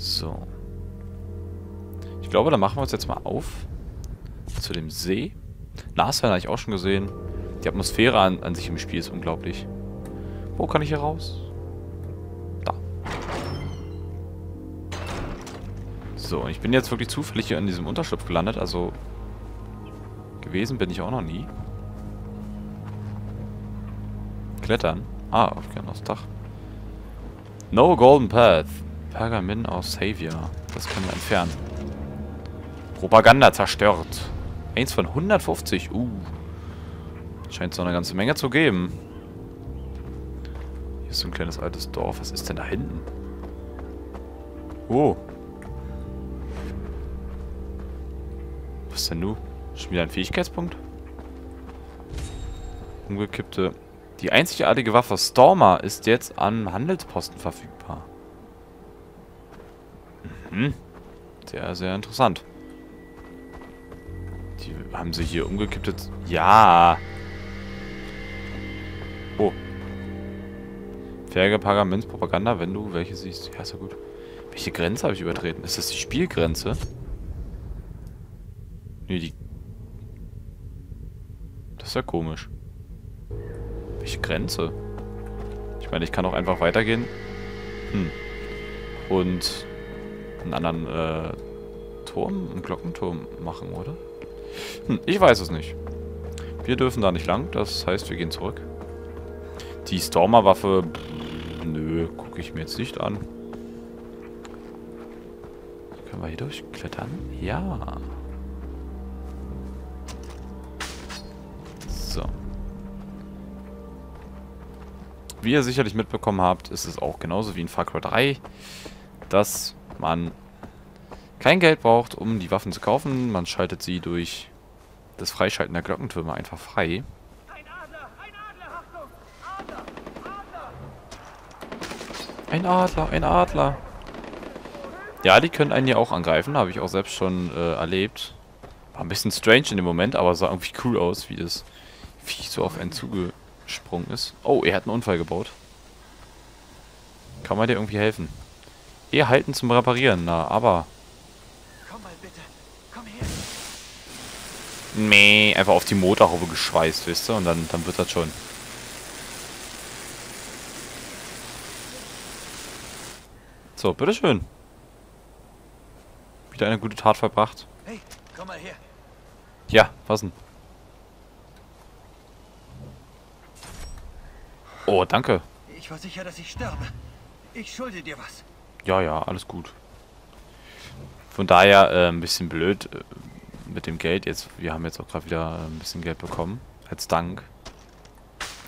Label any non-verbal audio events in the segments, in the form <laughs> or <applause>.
So. Ich glaube, dann machen wir uns jetzt mal auf zu dem See. Nashorn habe ich auch schon gesehen. Die Atmosphäre an, an sich im Spiel ist unglaublich. Wo kann ich hier raus? Da. So, und ich bin jetzt wirklich zufällig hier in diesem Unterschlupf gelandet. Also, gewesen bin ich auch noch nie. Klettern. Ah, ich kann aufs Dach. No Golden Path. Pergamin aus Savior. Das können wir entfernen. Propaganda zerstört. Eins von 150. Uh. Scheint so eine ganze Menge zu geben. Hier ist so ein kleines altes Dorf. Was ist denn da hinten? Oh. Was denn nun? Schon wieder ein Fähigkeitspunkt? Umgekippte. Die einzigartige Waffe Stormer ist jetzt am Handelsposten verfügbar. Mhm. Sehr, sehr interessant. Die haben sie hier umgekipptet. Ja. Oh. Fähige Pergaments Propaganda, wenn du welche siehst. Ja, ist ja gut. Welche Grenze habe ich übertreten? Ist das die Spielgrenze? Nee, die... Das ist ja komisch. Welche Grenze? Ich meine, ich kann auch einfach weitergehen. Hm. Und einen anderen äh, Turm, einen Glockenturm machen, oder? Hm, ich weiß es nicht. Wir dürfen da nicht lang, das heißt, wir gehen zurück. Die Stormer-Waffe, nö, gucke ich mir jetzt nicht an. Können wir hier durchklettern? Ja. So. Wie ihr sicherlich mitbekommen habt, ist es auch genauso wie in Far Cry 3, dass man kein Geld braucht, um die Waffen zu kaufen. Man schaltet sie durch das Freischalten der Glockentürme einfach frei. Ein Adler, ein Adler. Ja, die können einen ja auch angreifen. Habe ich auch selbst schon äh, erlebt. War ein bisschen strange in dem Moment, aber sah irgendwie cool aus, wie das Viech so auf einen zugesprungen ist. Oh, er hat einen Unfall gebaut. Kann man dir irgendwie helfen? Eher halten zum Reparieren, na, aber Nee, einfach auf die Motorhaube geschweißt, wisst ihr? Und dann, dann wird das schon. So, bitteschön. Wieder eine gute Tat verbracht. Hey, komm mal her. Ja, was denn? Oh, danke. Ich war sicher, dass ich sterbe. Ich schulde dir was. Ja, ja, alles gut. Von daher äh, ein bisschen blöd. Äh, mit dem Geld. Jetzt, wir haben jetzt auch gerade wieder ein bisschen Geld bekommen. Als Dank.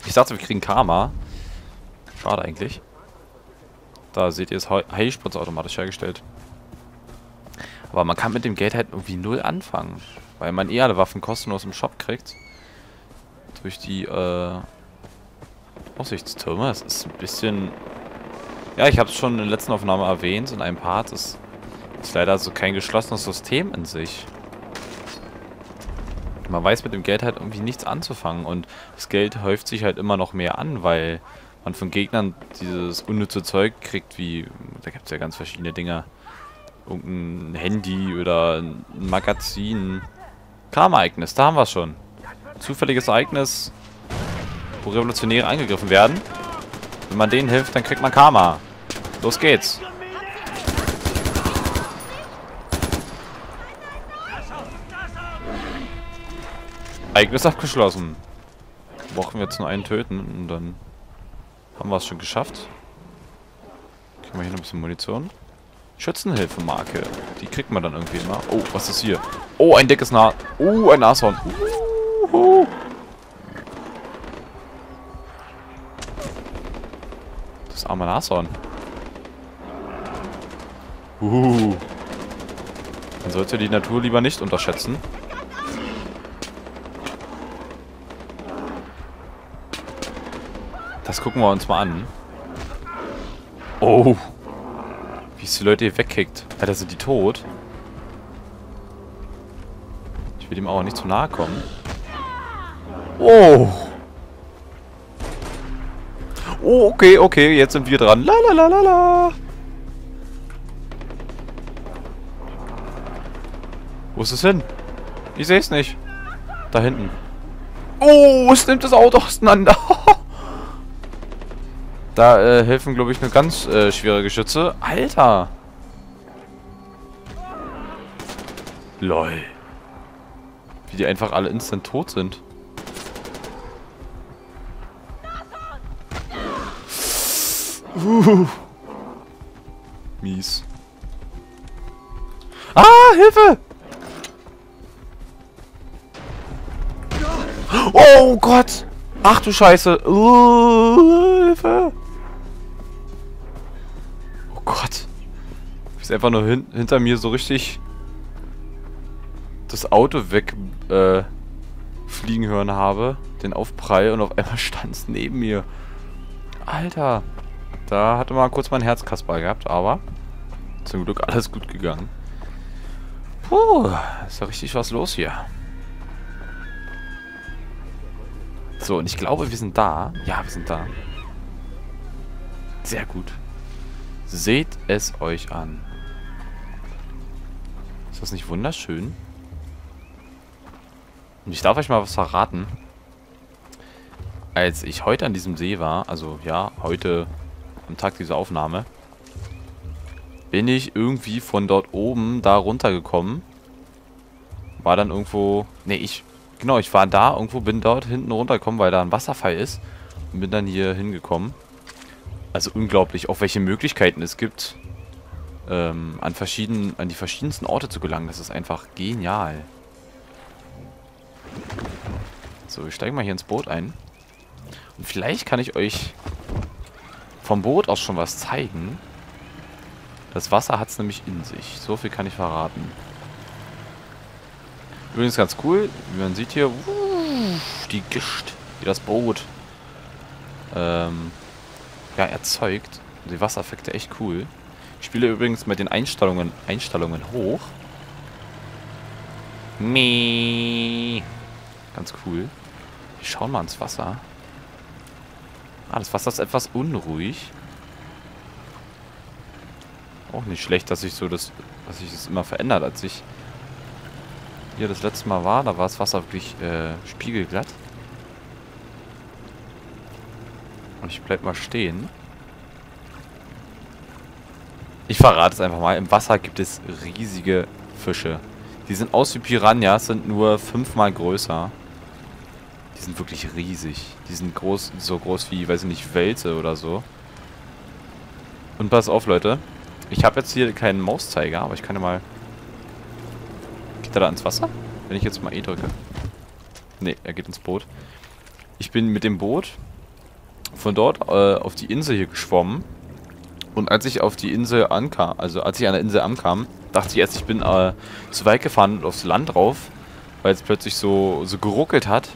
Ich dachte, wir kriegen Karma. Schade eigentlich. Da seht ihr, ist Heilspritze automatisch hergestellt. Aber man kann mit dem Geld halt irgendwie null anfangen. Weil man eh alle Waffen kostenlos im Shop kriegt. Durch die, äh, Aussichtstürme. Das ist ein bisschen... Ja, ich habe es schon in der letzten Aufnahme erwähnt, in einem Part. Das ist leider so kein geschlossenes System in sich man weiß mit dem Geld halt irgendwie nichts anzufangen und das Geld häuft sich halt immer noch mehr an, weil man von Gegnern dieses unnütze Zeug kriegt, wie, da gibt es ja ganz verschiedene Dinge. Irgendein Handy oder ein Magazin. Karma-Ereignis, da haben wir es schon. Zufälliges Ereignis, wo Revolutionäre angegriffen werden. Wenn man denen hilft, dann kriegt man Karma. Los geht's. Ereignis abgeschlossen. Brauchen wir jetzt nur einen töten und dann haben wir es schon geschafft. Kriegen wir hier noch ein bisschen Munition. Schützenhilfemarke. Die kriegt man dann irgendwie immer. Oh, was ist hier? Oh, ein dickes Na... Oh, ein Nashorn. Uhuhu. Das arme Nashorn. Uhuhu. Man sollte die Natur lieber nicht unterschätzen. Das gucken wir uns mal an. Oh. Wie es die Leute hier wegkickt. Alter, sind die tot? Ich will ihm auch nicht zu nahe kommen. Oh. Oh, okay, okay. Jetzt sind wir dran. La la la la la. Wo ist es hin? Ich sehe es nicht. Da hinten. Oh, es nimmt das Auto auseinander. <laughs> da äh, helfen, glaube ich, nur ganz äh, schwere Geschütze. Alter. Lol. Wie die einfach alle instant tot sind. Uh. Mies. Ah, Hilfe! Oh Gott! Ach du Scheiße! Uh, Hilfe! Oh Gott! Ich ist einfach nur hin hinter mir so richtig das Auto weg äh, fliegen hören habe. Den Aufprall und auf einmal <laughs> stand es neben mir. Alter! Da hatte mal kurz mein Herz Kasper gehabt, aber zum Glück alles gut gegangen. Puh, ist ja richtig was los hier. So, und ich glaube, wir sind da. Ja, wir sind da. Sehr gut. Seht es euch an. Ist das nicht wunderschön? Und ich darf euch mal was verraten. Als ich heute an diesem See war, also ja, heute am Tag dieser Aufnahme, bin ich irgendwie von dort oben da runtergekommen. War dann irgendwo... Ne, ich... Genau, ich war da irgendwo, bin dort hinten runtergekommen, weil da ein Wasserfall ist. Und bin dann hier hingekommen. Also unglaublich, auch welche Möglichkeiten es gibt, ähm, an, verschiedenen, an die verschiedensten Orte zu gelangen. Das ist einfach genial. So, ich steige mal hier ins Boot ein. Und vielleicht kann ich euch vom Boot aus schon was zeigen. Das Wasser hat es nämlich in sich. So viel kann ich verraten. Übrigens ganz cool, wie man sieht hier, die Gischt, die das Boot ähm, ja, erzeugt. Die Wassereffekte echt cool. Ich spiele übrigens mit den Einstellungen, Einstellungen hoch. Mii. Ganz cool. Wir schauen mal ins Wasser. Ah, das Wasser ist etwas unruhig. Auch nicht schlecht, dass sich so das, dass sich das immer verändert. Als ich hier das letzte Mal war, da war das Wasser wirklich äh, spiegelglatt. Und ich bleib mal stehen. Ich verrate es einfach mal. Im Wasser gibt es riesige Fische. Die sind aus wie Piranhas, sind nur fünfmal größer. Die sind wirklich riesig. Die sind groß, so groß wie, weiß ich nicht, Wälze oder so. Und pass auf, Leute. Ich habe jetzt hier keinen Mauszeiger, aber ich kann ja mal... Geht er da ins Wasser? Wenn ich jetzt mal E drücke. Ne, er geht ins Boot. Ich bin mit dem Boot von dort äh, auf die Insel hier geschwommen. Und als ich auf die Insel ankam, also als ich an der Insel ankam, dachte ich erst, ich bin äh, zu weit gefahren und aufs Land drauf, weil es plötzlich so, so geruckelt hat.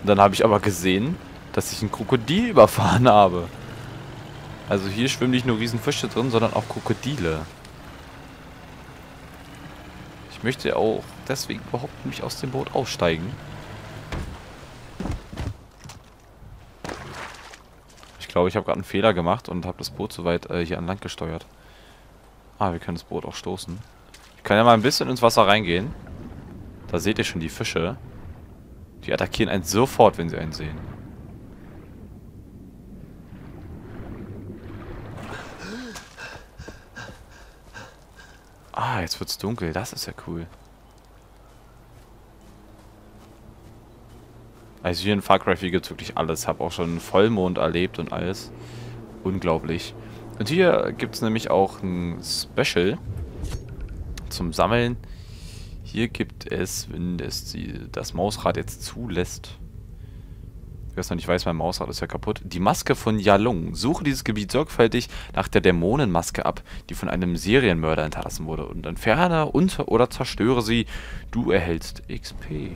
Und dann habe ich aber gesehen, dass ich ein Krokodil <laughs> überfahren habe. Also hier schwimmen nicht nur Riesenfische drin, sondern auch Krokodile. Ich möchte auch deswegen überhaupt nicht aus dem Boot aussteigen. Ich glaube, ich habe gerade einen Fehler gemacht und habe das Boot so weit äh, hier an Land gesteuert. Ah, wir können das Boot auch stoßen. Ich kann ja mal ein bisschen ins Wasser reingehen. Da seht ihr schon die Fische. Die attackieren einen sofort, wenn sie einen sehen. Ah, jetzt wird's dunkel. Das ist ja cool. Also hier in Far Cry 4 gibt's wirklich alles. Hab auch schon Vollmond erlebt und alles. Unglaublich. Und hier gibt's nämlich auch ein Special zum Sammeln. Hier gibt es, wenn es die, das Mausrad jetzt zulässt, wer es weiß, mein Mausrad ist ja kaputt, die Maske von Yalung. Suche dieses Gebiet sorgfältig nach der Dämonenmaske ab, die von einem Serienmörder hinterlassen wurde und entferne unter oder zerstöre sie. Du erhältst XP.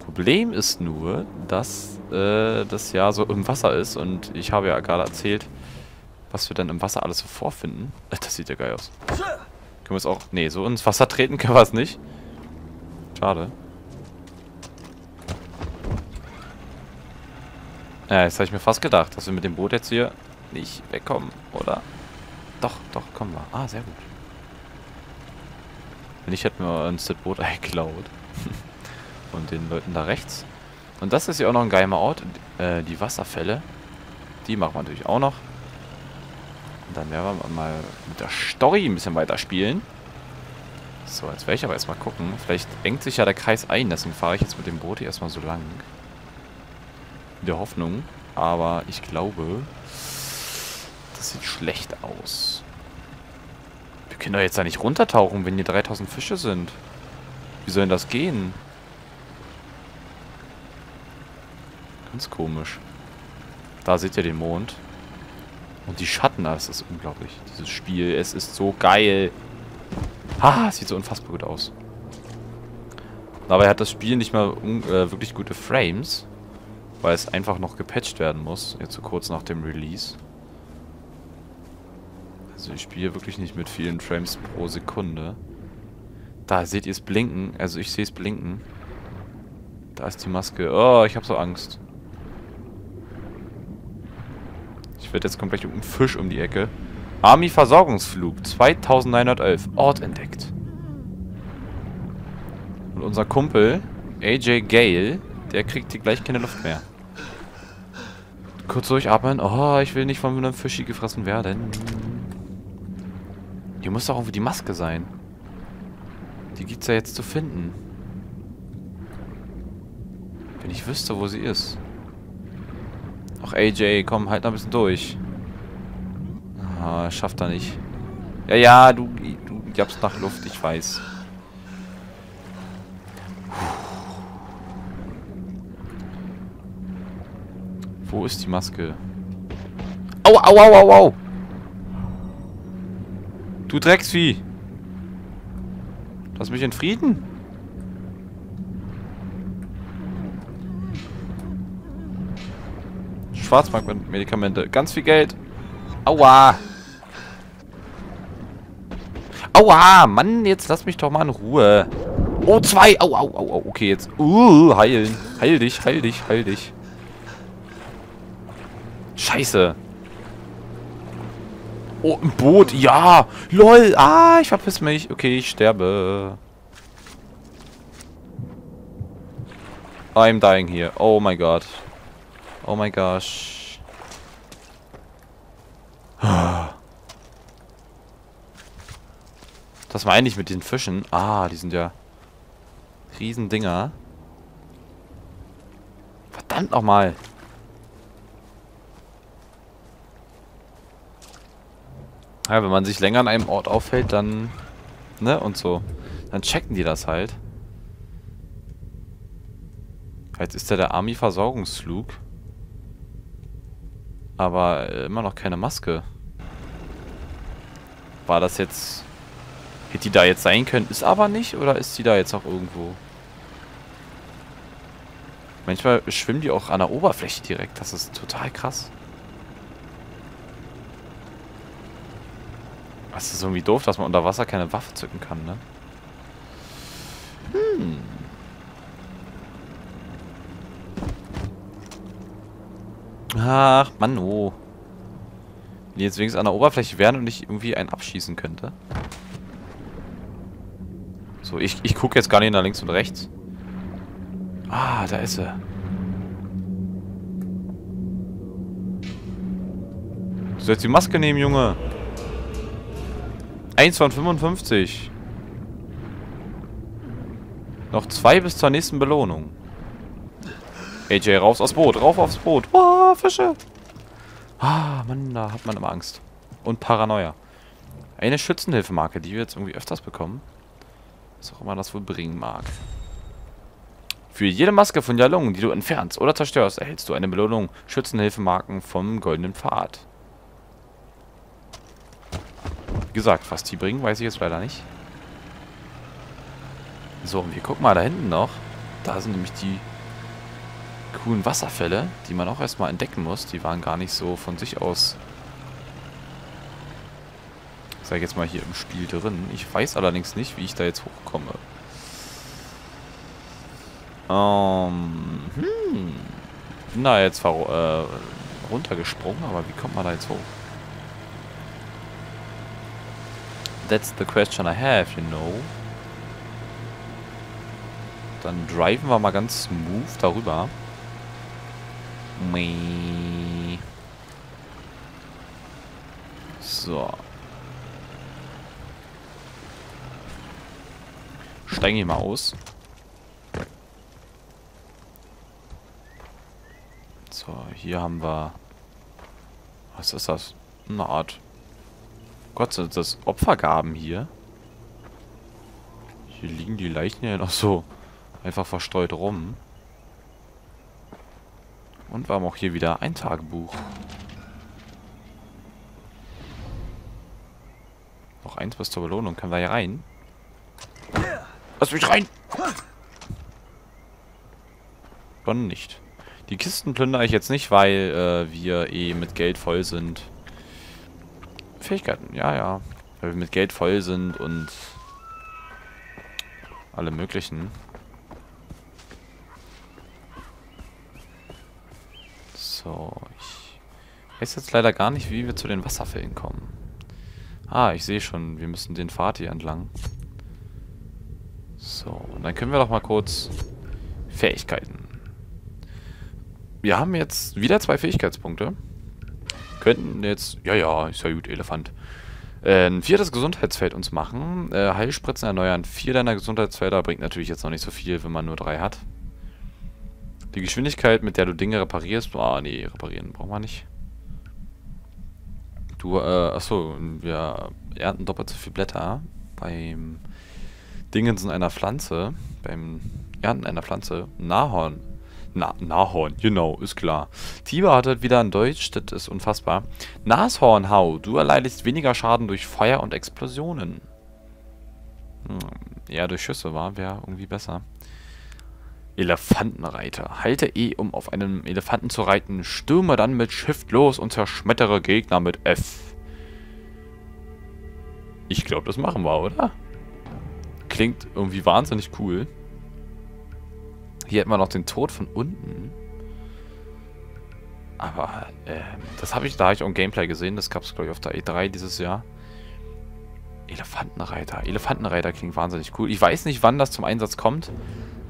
Problem ist nur, dass äh, das ja so im Wasser ist und ich habe ja gerade erzählt, was wir dann im Wasser alles so vorfinden. Das sieht ja geil aus. Können wir es auch... Nee, so ins Wasser treten können wir es nicht. Schade. Ja, jetzt habe ich mir fast gedacht, dass wir mit dem Boot jetzt hier nicht wegkommen, oder? Doch, doch, kommen wir. Ah, sehr gut. Wenn nicht, hätten wir uns das Boot <laughs> eingeklaut. Und den Leuten da rechts. Und das ist ja auch noch ein geheimer Ort. Äh, die Wasserfälle. Die machen wir natürlich auch noch. Und dann werden wir mal mit der Story ein bisschen weiterspielen. So, jetzt werde ich aber erstmal gucken. Vielleicht engt sich ja der Kreis ein, deswegen fahre ich jetzt mit dem Boot hier erstmal so lang. Der Hoffnung. Aber ich glaube, das sieht schlecht aus. Wir können doch jetzt da nicht runtertauchen, wenn hier 3000 Fische sind. Wie soll denn das gehen? Ganz komisch. Da seht ihr den Mond. Und die Schatten, das ist unglaublich. Dieses Spiel, es ist so geil. Ah, es sieht so unfassbar gut aus. Dabei hat das Spiel nicht mal äh, wirklich gute Frames, weil es einfach noch gepatcht werden muss, jetzt so kurz nach dem Release. Also ich spiele wirklich nicht mit vielen Frames pro Sekunde. Da seht ihr es blinken, also ich sehe es blinken. Da ist die Maske. Oh, ich habe so Angst. Ich werde jetzt komplett um Fisch um die Ecke. Army-Versorgungsflug 2911. Ort entdeckt. Und unser Kumpel, AJ Gale, der kriegt hier gleich keine Luft mehr. Kurz durchatmen. Oh, ich will nicht von einem Fischi gefressen werden. Hier muss doch irgendwie die Maske sein. Die gibt's ja jetzt zu finden. Wenn ich wüsste, wo sie ist. Ach, AJ, komm, halt noch ein bisschen durch. Ah, schafft er nicht. Ja, ja, du, du jappst nach Luft, ich weiß. Wo ist die Maske? Au, au, au, au, au! Du Drecksvieh! Lass mich in Frieden! Schwarzmarktmedikamente. Ganz viel Geld. Aua! Aua! Mann, jetzt lass mich doch mal in Ruhe. Oh, zwei! Au, au, au, au. Okay, jetzt. Uh, heilen. Heil dich, heil dich, heil dich. Scheiße. Oh, ein Boot. Ja. Lol. Ah, ich verpiss mich. Okay, ich sterbe. I'm dying here. Oh my god. Oh my gosh. Das meine ich mit den Fischen. Ah, die sind ja Riesendinger. Verdammt nochmal. Ja, wenn man sich länger an einem Ort aufhält, dann... Ne, und so. Dann checken die das halt. Jetzt ist ja der Army-Versorgungsflug. Aber immer noch keine Maske. War das jetzt... Hätte die da jetzt sein können, ist aber nicht? Oder ist die da jetzt auch irgendwo? Manchmal schwimmen die auch an der Oberfläche direkt. Das ist total krass. Das ist irgendwie doof, dass man unter Wasser keine Waffe zücken kann, ne? Hm. Ach, Mann, oh. Wenn die jetzt wenigstens an der Oberfläche wären und ich irgendwie einen abschießen könnte. So, ich, ich gucke jetzt gar nicht nach links und rechts. Ah, da ist er. Du sollst die Maske nehmen, Junge. 1 von 55. Noch zwei bis zur nächsten Belohnung. AJ, raus aufs Boot, rauf aufs Boot. Oh, Fische. Ah, Mann, da hat man immer Angst. Und Paranoia. Eine Schützenhilfemarke, die wir jetzt irgendwie öfters bekommen. Was auch immer das wohl bringen mag. Für jede Maske von Jalung, die du entfernst oder zerstörst, erhältst du eine Belohnung Schützenhilfemarken vom Goldenen Pfad. Wie gesagt, was die bringen, weiß ich jetzt leider nicht. So, und wir gucken mal da hinten noch. Da sind nämlich die coolen Wasserfälle, die man auch erstmal entdecken muss. Die waren gar nicht so von sich aus, sag ich jetzt mal, hier im Spiel drin. Ich weiß allerdings nicht, wie ich da jetzt hochkomme. Ähm, hm. Bin da jetzt äh, runtergesprungen, aber wie kommt man da jetzt hoch? That's the question I have, you know. Dann driven wir mal ganz smooth darüber. So. Steigen wir mal aus. So, hier haben wir... Was ist das? Eine Art... Gott, sind das Opfergaben hier? Hier liegen die Leichen ja noch so einfach verstreut rum. Und wir haben auch hier wieder ein Tagebuch. Noch eins bis zur Belohnung. Können wir hier rein? Lass mich rein! Schon nicht. Die Kisten plündere ich jetzt nicht, weil äh, wir eh mit Geld voll sind. Fähigkeiten, ja, ja. Weil wir mit Geld voll sind und alle möglichen. So, ich weiß jetzt leider gar nicht, wie wir zu den Wasserfällen kommen. Ah, ich sehe schon, wir müssen den Pfad hier entlang. So, und dann können wir doch mal kurz Fähigkeiten. Wir haben jetzt wieder zwei Fähigkeitspunkte. Könnten jetzt, ja, ja, ist ja gut, Elefant. Äh, ein viertes Gesundheitsfeld uns machen. Äh, Heilspritzen erneuern. Vier deiner Gesundheitsfelder bringt natürlich jetzt noch nicht so viel, wenn man nur drei hat. Die Geschwindigkeit, mit der du Dinge reparierst. Ah, nee, reparieren brauchen wir nicht. Du, äh, achso, wir ernten doppelt so viel Blätter beim Dingens einer Pflanze. Beim Ernten einer Pflanze. Nahorn. Na, Nahorn, genau, ist klar. Tiber hat halt wieder ein Deutsch, das ist unfassbar. Nashornhau, du erleidest weniger Schaden durch Feuer und Explosionen. Hm, eher durch Schüsse, war, wäre irgendwie besser. Elefantenreiter. Halte E, um auf einem Elefanten zu reiten. Stürme dann mit Shift los und zerschmettere Gegner mit F. Ich glaube, das machen wir, oder? Klingt irgendwie wahnsinnig cool. Hier hätten wir noch den Tod von unten. Aber, äh, das habe ich, da habe ich auch ein Gameplay gesehen. Das gab es, glaube ich, auf der E3 dieses Jahr. Elefantenreiter. Elefantenreiter klingt wahnsinnig cool. Ich weiß nicht, wann das zum Einsatz kommt.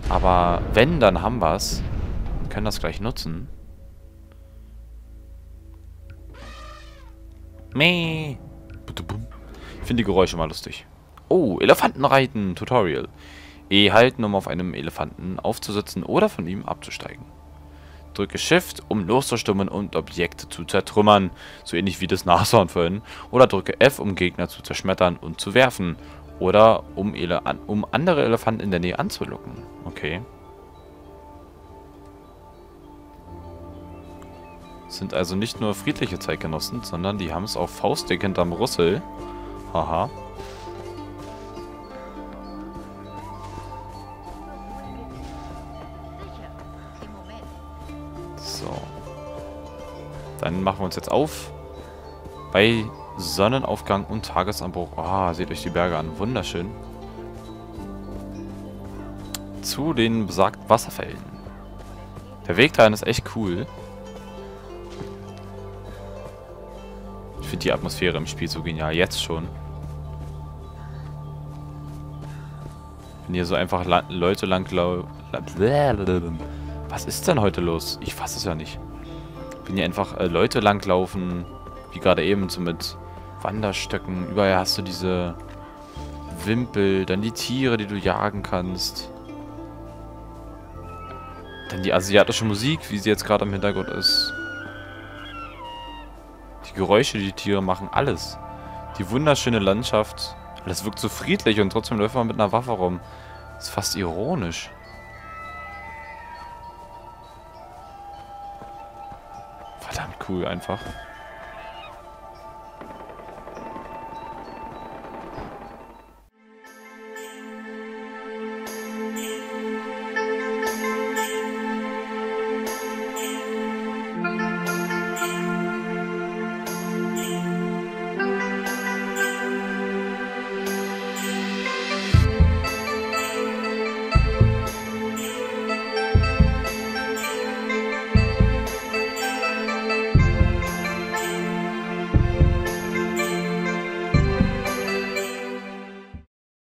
Aber wenn, dann haben wir es. Können das gleich nutzen. Meh. Ich finde die Geräusche mal lustig. Oh, Elefantenreiten Tutorial. E halten, um auf einem Elefanten aufzusitzen oder von ihm abzusteigen. Drücke Shift, um loszustimmen und Objekte zu zertrümmern, so ähnlich wie das Nashorn vorhin. Oder drücke F, um Gegner zu zerschmettern und zu werfen. Oder um, Ele um andere Elefanten in der Nähe anzulocken. Okay. Sind also nicht nur friedliche Zeitgenossen, sondern die haben es auch faustdick hinterm Rüssel. Haha. Dann machen wir uns jetzt auf. Bei Sonnenaufgang und Tagesanbruch. Ah, oh, seht euch die Berge an. Wunderschön. Zu den besagten Wasserfällen. Der Weg dahin ist echt cool. Ich finde die Atmosphäre im Spiel so genial. Jetzt schon. Wenn hier so einfach Leute langlau... <laughs> Was ist denn heute los? Ich fasse es ja nicht. Wenn hier einfach äh, Leute langlaufen, wie gerade eben, so mit Wanderstöcken. Überall hast du diese Wimpel, dann die Tiere, die du jagen kannst. Dann die asiatische Musik, wie sie jetzt gerade im Hintergrund ist. Die Geräusche, die die Tiere machen, alles. Die wunderschöne Landschaft. Alles wirkt so friedlich und trotzdem läuft man mit einer Waffe rum. Das ist fast ironisch. Verdammt cool einfach.